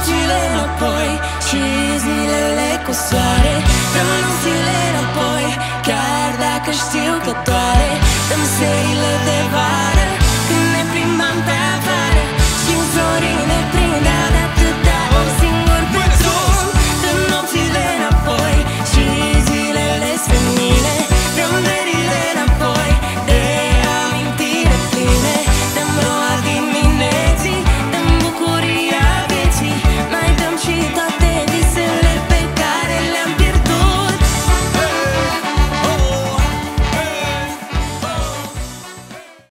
nopțile înapoi Și zilele cu soare. Dar nu zilele